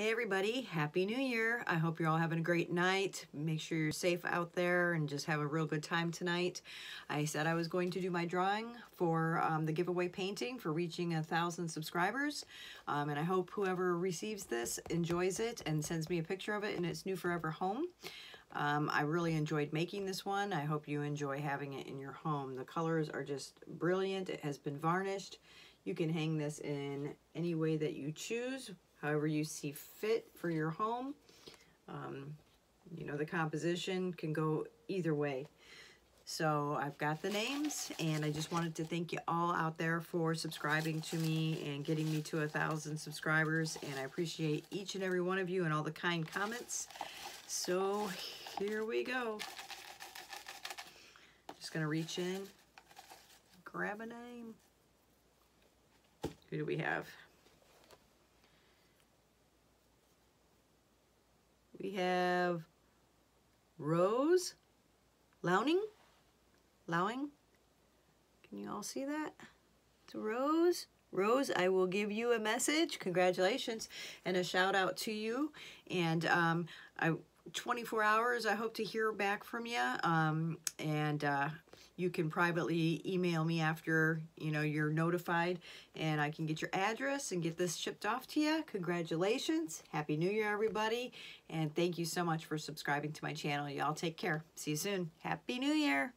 Hey everybody, Happy New Year. I hope you're all having a great night. Make sure you're safe out there and just have a real good time tonight. I said I was going to do my drawing for um, the giveaway painting for reaching a thousand subscribers. Um, and I hope whoever receives this enjoys it and sends me a picture of it in its new forever home. Um, I really enjoyed making this one. I hope you enjoy having it in your home. The colors are just brilliant. It has been varnished. You can hang this in any way that you choose however you see fit for your home. Um, you know, the composition can go either way. So I've got the names and I just wanted to thank you all out there for subscribing to me and getting me to a thousand subscribers. And I appreciate each and every one of you and all the kind comments. So here we go. Just gonna reach in, grab a name. Who do we have? We have Rose Lowning. Lauing. Can you all see that? It's Rose. Rose, I will give you a message. Congratulations and a shout out to you. And um, I 24 hours, I hope to hear back from you. Um, and uh, you can privately email me after you know you're notified and I can get your address and get this shipped off to you. Congratulations. Happy New Year, everybody. And thank you so much for subscribing to my channel. Y'all take care. See you soon. Happy New Year.